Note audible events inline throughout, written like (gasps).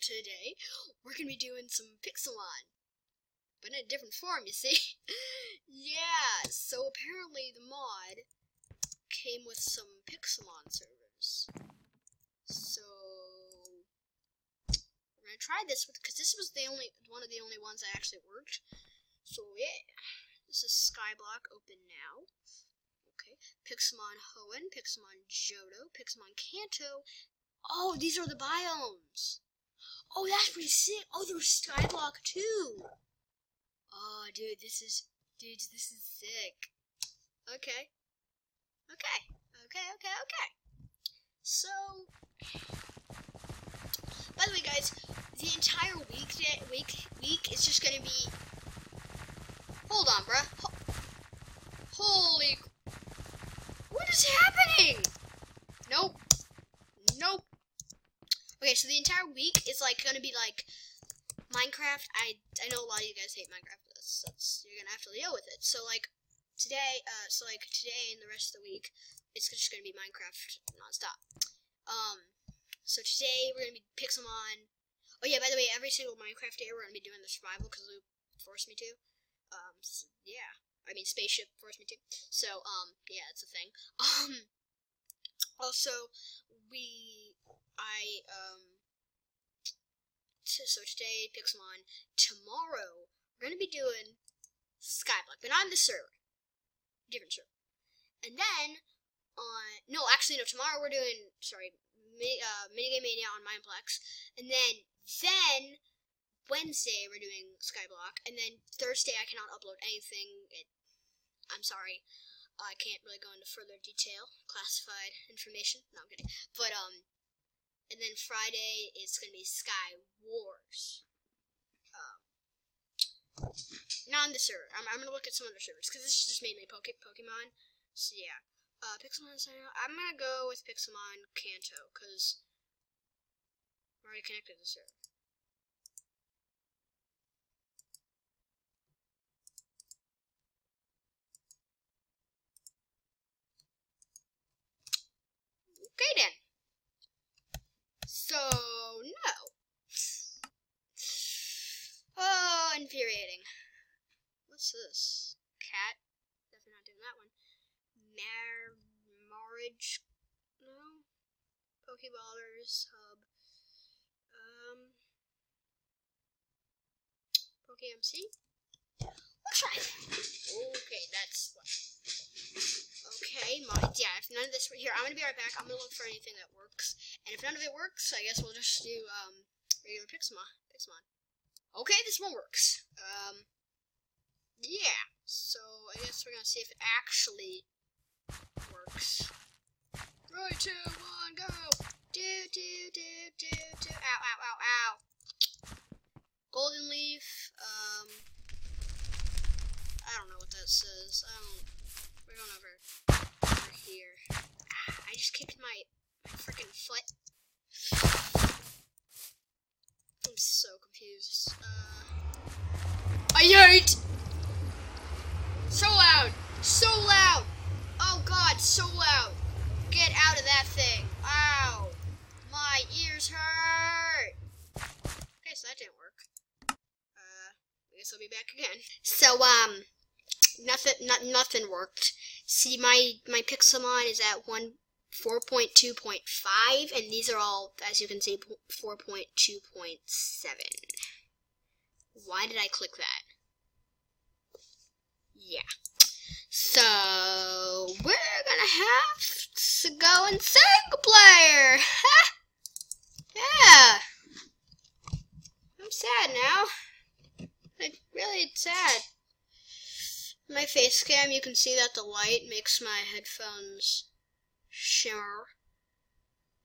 today we're gonna be doing some Pixelmon, but in a different form, you see. (laughs) yeah, so apparently the mod came with some Pixelmon servers. So try this because this was the only one of the only ones that actually worked. So yeah, this is Skyblock open now. Okay, Pixelmon Hoenn, Pixelmon Johto, Pixelmon Kanto, Oh, these are the biomes. Oh, that's pretty sick. Oh, there's Skyblock too. Oh, dude, this is, dude, this is sick. Okay. Okay. Okay, okay, okay. So, by the way, guys, the entire week, week, week is just gonna be. Hold on, bruh. Ho Holy. What is happening? Nope. Nope. Okay, so the entire week is like gonna be like Minecraft. I I know a lot of you guys hate Minecraft. That's, that's you're gonna have to deal with it. So like today, uh, so like today and the rest of the week, it's just gonna be Minecraft nonstop. Um, so today we're gonna be Pixelmon. Oh yeah, by the way, every single Minecraft day we're gonna be doing the survival because Luke forced me to. Um, so, yeah. I mean, spaceship forced me to. So, um, yeah, it's a thing. (laughs) Um, also, we, I, um, so today, Pixelmon, tomorrow, we're gonna be doing Skyblock, but not on the server. Different server. And then, on, no, actually, no, tomorrow we're doing, sorry, mi- uh, Minigame Mania on Mineplex. And then, then, Wednesday we're doing Skyblock. And then Thursday I cannot upload anything. It, I'm sorry. I can't really go into further detail, classified information. No, I'm kidding. But um, and then Friday is gonna be Sky Wars. Um, not on the server. I'm, I'm gonna look at some other servers because this is just mainly Poke Pokemon. So yeah, uh, Pixelmon. I'm gonna go with Pixelmon Kanto because I'm already connected to the server. Okay then. So no. Oh, infuriating. What's this? Cat? Definitely not doing that one. Mar No. Pokeballers hub. Um. PokeMC. We'll try. Okay, that's what. Okay, my, yeah, if none of this, here, I'm gonna be right back, I'm gonna look for anything that works, and if none of it works, I guess we'll just do, um, regular Pixelmon, Pixelmon. Okay, this one works. Um, yeah, so I guess we're gonna see if it actually works. Three, two, one, go! Do, do, do, do, do, ow, ow, ow, ow. Golden leaf, um, I don't know what that says, I don't, we're going over over here. Ah, I just kicked my, my freaking foot. I'm so confused. Uh, I hate! So loud! So loud! Oh god, so loud! Get out of that thing! Ow! My ears hurt! Okay, so that didn't work. Uh, I guess I'll be back again. So, um, nothing, not, nothing worked. See, my my Pixelmon is at one four point two point five, and these are all, as you can see, four point two point seven. Why did I click that? Yeah. So we're gonna have to go in single player. yeah. I'm sad now. Like really sad my face cam, you can see that the light makes my headphones shimmer.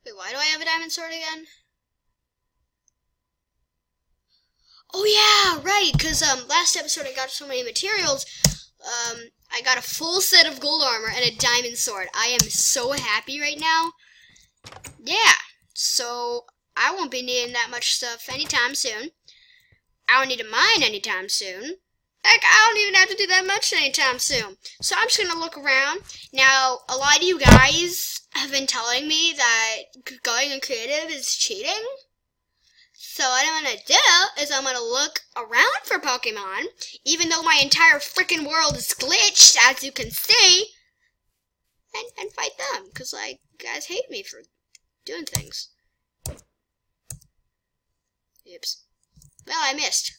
Wait, why do I have a diamond sword again? Oh yeah, right, because um, last episode I got so many materials, um, I got a full set of gold armor and a diamond sword. I am so happy right now. Yeah, so I won't be needing that much stuff anytime soon. I don't need to mine anytime soon. Heck, I don't even have to do that much anytime soon. So I'm just gonna look around. Now, a lot of you guys have been telling me that going in creative is cheating. So what I'm gonna do is I'm gonna look around for Pokemon, even though my entire freaking world is glitched, as you can see, and, and fight them, because, like, guys hate me for doing things. Oops. Well, I missed.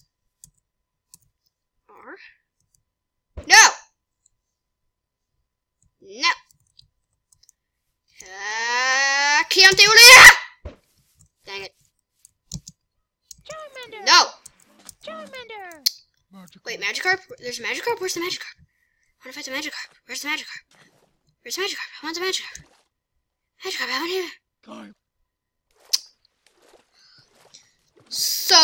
R. No! No! Uh, Chianti Ulia! Dang it. Charmander! No! Charmander! Wait, Magikarp? There's a Magikarp? Where's the Magikarp? I want to fight the Magikarp. Where's the Magikarp? Where's the Magikarp? I want the Magikarp. Magikarp, I want here. So,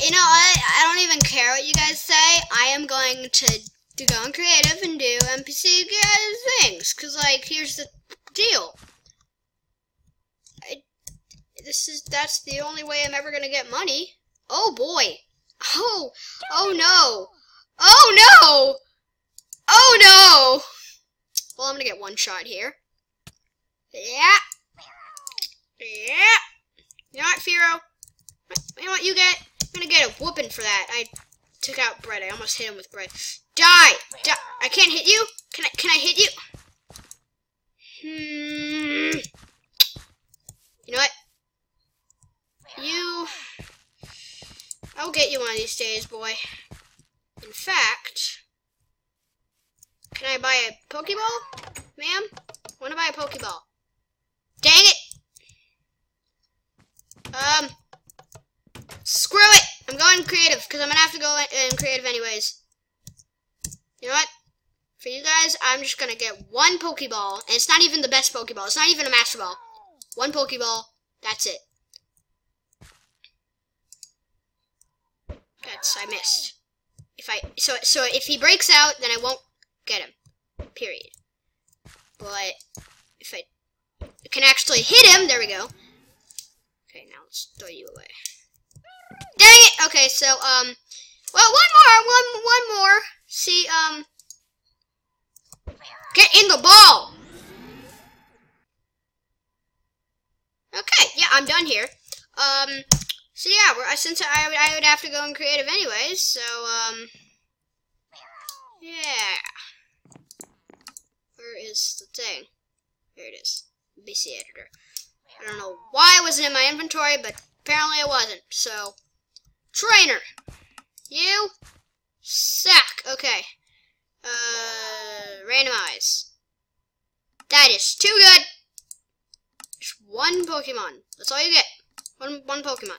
you know, I, I don't even care what you guys say. I am going to, to go on creative and do NPC guys things. Because, like, here's the deal. This is, that's the only way I'm ever to get money. Oh, boy. Oh, oh, no. Oh, no. Oh, no. Well, I'm to get one shot here. Yeah. Yeah. You know what, Firo? You know what you get? I'm gonna get a whooping for that. I took out bread. I almost hit him with bread. Die! Die! I can't hit you? Can I, can I hit you? Hmm. You know what? You... I'll get you one of these days, boy. In fact... Can I buy a Pokeball? Ma'am? Want to buy a Pokeball? Dang it! Um, screw it. I'm going creative because I'm gonna have to go in creative anyways. You know what? For you guys, I'm just gonna get one Pokeball, and it's not even the best Pokeball. It's not even a Master Ball. One Pokeball. That's it. That's I missed. If I so so if he breaks out, then I won't get him. Period. But if I can actually hit him, there we go. Okay, now let's throw you away. Dang it! Okay, so, um, well, one more, one, one more. See, um, get in the ball! Okay, yeah, I'm done here. Um, so yeah, we're, since I would, I would have to go in creative anyways, so, um, yeah. Where is the thing? Here it is. NPC editor. I don't know why it wasn't in my inventory, but apparently it wasn't. So, trainer, you suck. Okay. Uh, randomize. That is too good. Just one Pokemon. That's all you get. One one Pokemon.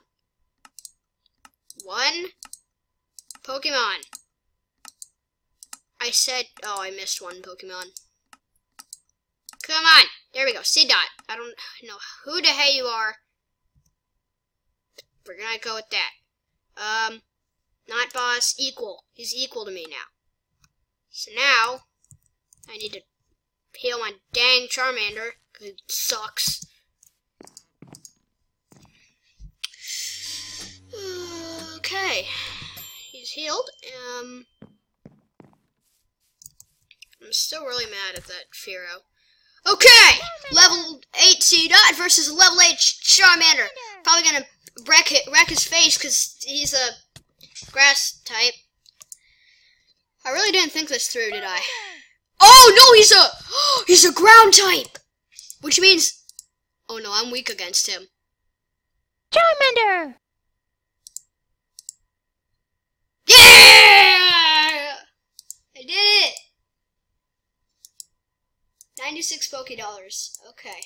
One Pokemon. I said, oh, I missed one Pokemon. Come on. There we go. Seedot. I don't know who the hell you are. We're gonna go with that. Um, not boss, equal. He's equal to me now. So now, I need to heal my dang Charmander, because it sucks. Okay. He's healed. Um, I'm still really mad at that Firo. Okay, level 8 Seedot versus level 8 Charmander. Probably gonna wreck, it, wreck his face because he's a grass type. I really didn't think this through, did I? Oh no, he's a (gasps) he's a ground type, which means oh no, I'm weak against him. Charmander! Yeah! I did it! 96 Poke Dollars. Okay.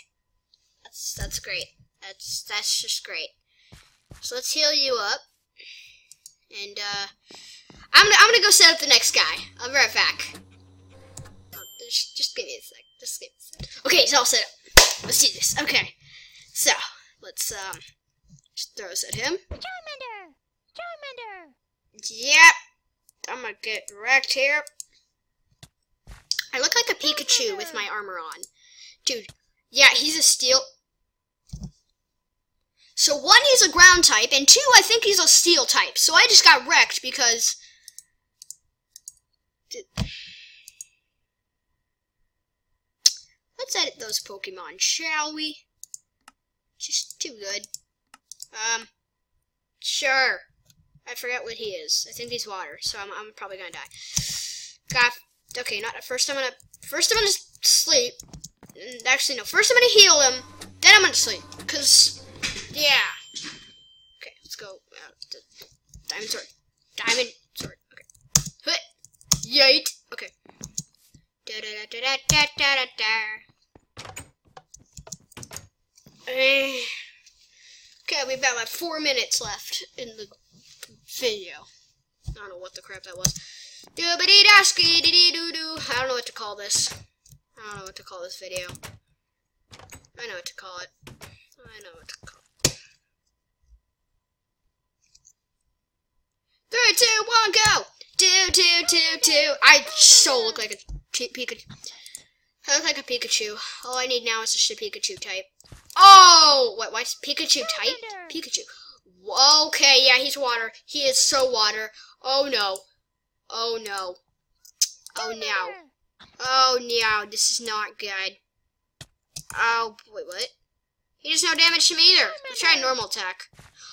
That's that's great. That's that's just great. So let's heal you up. And uh I'm I'm gonna go set up the next guy. I'll be right back. Oh, just, just give me a sec. Just give me a sec. Okay, it's all set up. Let's do this. Okay. So, let's um just throw this at him. Charmander! Charmander! Yep. I'm gonna get wrecked here. I look like a Pikachu with my armor on. Dude, yeah, he's a steel. So one, he's a ground type, and two, I think he's a steel type. So I just got wrecked because. Let's edit those Pokemon, shall we? Just too good. Um, sure. I forget what he is. I think he's water, so I'm, I'm probably gonna die. God, okay, not first. I'm gonna first I'm gonna sleep. Actually, no. First I'm gonna heal him. Then I'm gonna sleep. Cause, yeah. Okay, let's go. Uh, diamond sword. Diamond sword. Okay. Yeet. Okay. Da da da da da da da da. Eh. Okay, we've got like four minutes left in the video. I don't know what the crap that was. Doobity dasky dee doo doo. I don't know what to call this. I don't know what to call this video. I know what to call it. I know what to call it. Three, two, one, go! Do, do, do, do. I so look like a Pikachu. I look like a Pikachu. All I need now is just a Pikachu type. Oh! What, what's Pikachu type? Pikachu. Okay, yeah, he's water. He is so water. Oh no. Oh no. Oh no. Oh no, this is not good. Oh, wait, what? He does no damage to me either. Let's try a normal attack.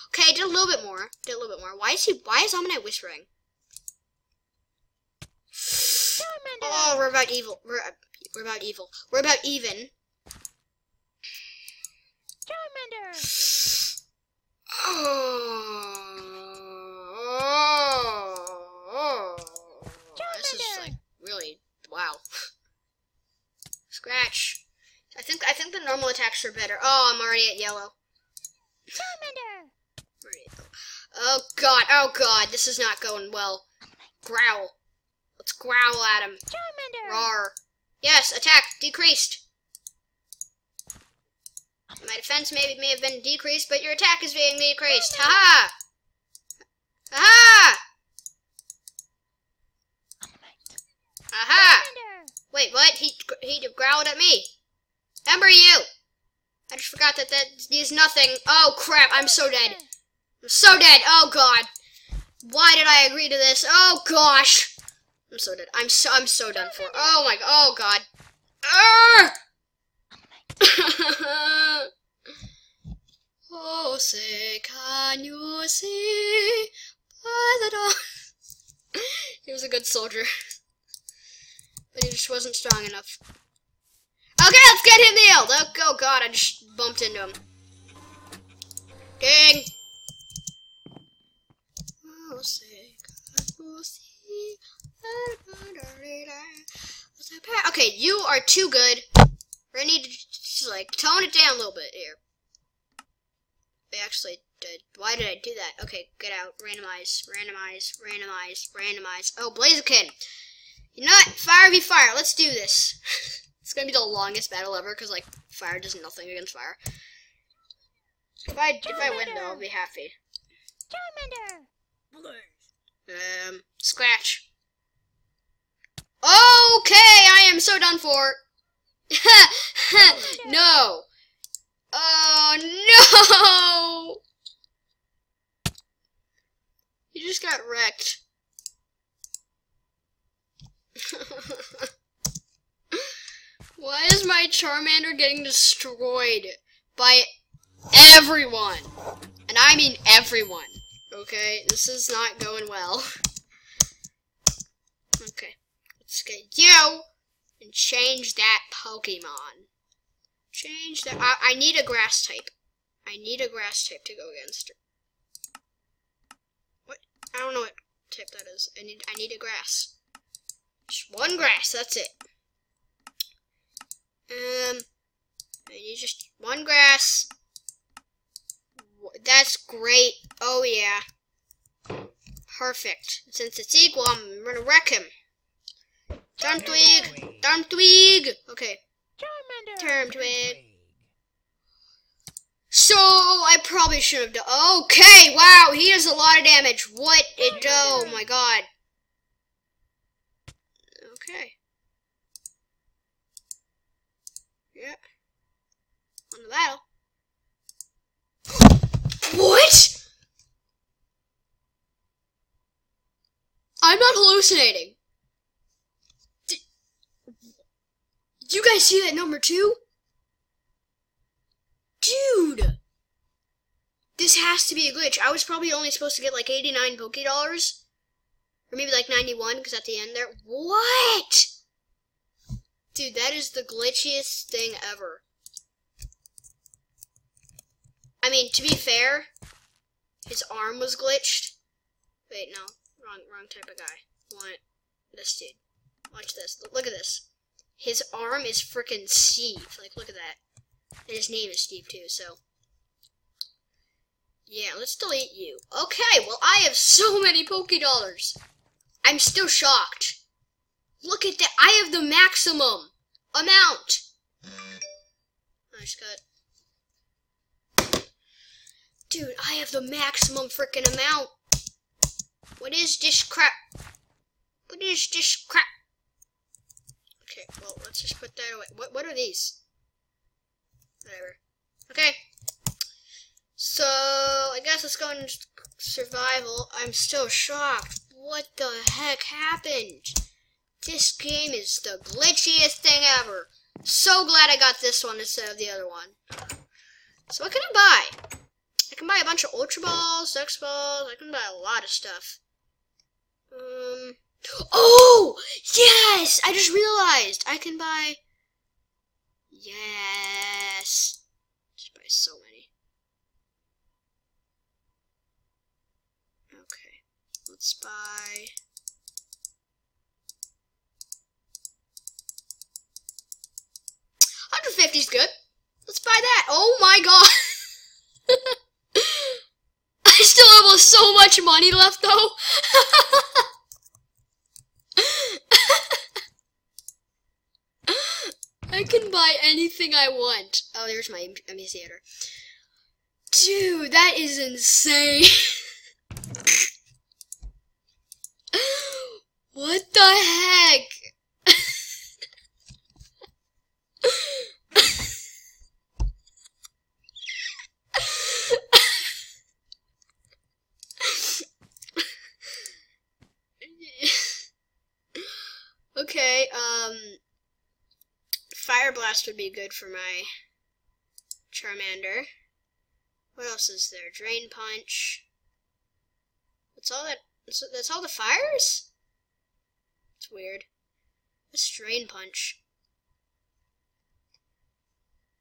Okay, did a little bit more. Did a little bit more. Why is he, why is Omni whispering? Oh, we're about evil. We're, we're about evil. We're about even. Charmander. (sighs) Oh, this is like really wow. (sighs) Scratch. I think I think the normal attacks are better. Oh, I'm already at yellow. Charmander. Already at yellow. Oh god, oh god, this is not going well. Growl. Let's growl at him. Charmander. Roar. Yes, attack decreased. My defense may, may have been decreased, but your attack is being decreased. Ha ha! Ha ha! Aha! Wait, what? He he growled at me. Remember you? I just forgot that that is nothing. Oh crap! I'm so dead. I'm so dead. Oh god. Why did I agree to this? Oh gosh. I'm so dead. I'm so I'm so done for. Oh my. Oh god. Arrgh! (laughs) (laughs) (laughs) oh, say, can you see by the dawn? he was a good soldier, (laughs) but he just wasn't strong enough. Okay, let's get him nailed. Oh, oh god, I just bumped into him. Ding. Oh, say, can you (laughs) see? Okay, you are too good. We're gonna need to like tone it down a little bit here. I actually did. Why did I do that? Okay, get out. Randomize, randomize, randomize, randomize. Oh, Blaziken! You know what? Fire be fire. Let's do this. (laughs) it's gonna be the longest battle ever because like fire does nothing against fire. If I if I win though, I'll be happy. Charmander. Um, scratch. Okay, I am so done for. (laughs) no. Oh no! You just got wrecked. (laughs) Why is my Charmander getting destroyed by everyone? And I mean everyone. Okay, this is not going well. (laughs) Okay, let's get you and change that Pokemon. Change that. I, I need a grass type. I need a grass type to go against her. What? I don't know what type that is. I need. I need a grass. Just one grass. That's it. Um, I need just one grass. That's great. Oh yeah. Perfect. Since it's equal, I'm gonna wreck him. Turtwig. Darn twig. Okay. Charmander. Turtwig. So I probably should have done. Okay, wow, he does a lot of damage. What it? Oh, oh my god. Okay. Yeah. On the battle. What? I'm not hallucinating. You guys see that number two? Dude! This has to be a glitch. I was probably only supposed to get like 89 Poké Dollars. Or maybe like 91, because at the end there. What? Dude, that is the glitchiest thing ever. I mean, to be fair, his arm was glitched. Wait, no. Wrong, wrong type of guy. Want this dude. Watch this. Look at this. His arm is freaking Steve. Like, look at that. And his name is Steve, too, so. Yeah, let's delete you. Okay, well, I have so many Poké Dollars. I'm still shocked. Look at that. I have the maximum amount. I just got. Dude, I have the maximum freaking amount. What is this crap? What is this crap? Okay, well, let's just put that away. What, what are these? Whatever. Okay. So, I guess let's go into survival. I'm still shocked. What the heck happened? This game is the glitchiest thing ever. So glad I got this one instead of the other one. So what can I buy? I can buy a bunch of Ultra Balls, X Balls, I can buy a lot of stuff. Um, oh! Yes! I just realized I can buy... Yes! Just buy so many. Okay, let's buy... Hundred fifty is good. Let's buy that. Oh my god! (laughs) I still have so much money left though. (laughs) I can buy anything I want. Oh, there's my amphitheater. Dude, that is insane. (laughs) what the heck? okay, um, Fire Blast would be good for my Charmander. What else is there? Drain Punch. That's all that. That's, all the fires. It's weird. What's Drain Punch?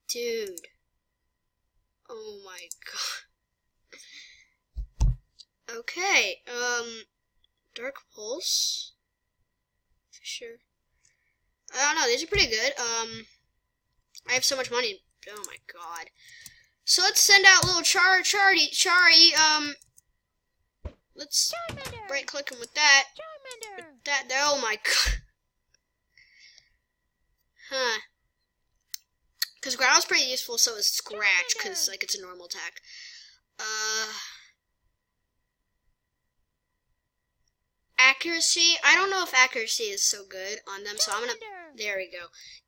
Dude. Oh my god. Okay, um, Dark Pulse. For sure. I don't know, these are pretty good. Um, I have so much money. Oh my god. So let's send out little Char Charity Chari. Um, let's Charmander. right click him with that. Charmander. That. There. Oh my god. (laughs) Huh. Because Growl's pretty useful, so is Scratch, because like it's a normal attack. Uh. Accuracy. I don't know if accuracy is so good on them, so I'm gonna. There we go.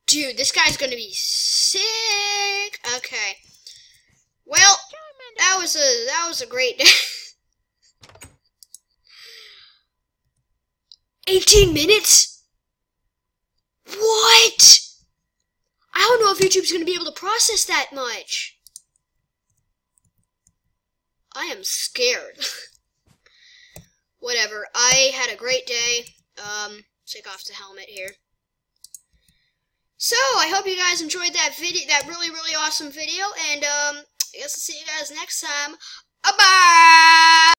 Dude, this guy's gonna be sick. Okay. Well, that was a that was a great day. (laughs) 18 minutes? What? I don't know if YouTube's gonna be able to process that much. I am scared. (laughs) Whatever. I had a great day. Um, take off the helmet here. So, I hope you guys enjoyed that video, that really, really awesome video, and, um, I guess I'll see you guys next time. Bye-bye!